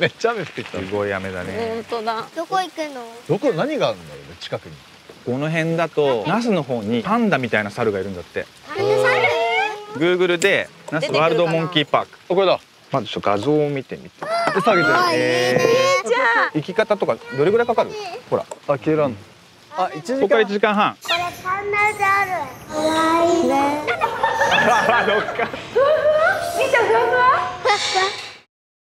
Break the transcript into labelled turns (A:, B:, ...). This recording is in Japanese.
A: めっちゃ雨降ってきた。
B: すごい雨だね。
C: 本当だ。
D: どこ行くの？
A: どこ何があるんだろうね近くに。
B: この辺だと那須の方にパンダみたいな猿がいるんだって。
D: パンダ猿？ル
B: ーグルで那須ワールドモンキーパーク。
A: あこれだ。
B: まずちょっと画像を見てみて。
A: で下げてる。
B: え
C: じゃあ
B: 行き方とかどれぐらいかかる？ほら。
A: あケらんあ一時
B: ここから一
A: 間
B: 時間半。
D: これパンダ猿。可愛いね。
B: あどっか。
C: 見ーふわふわ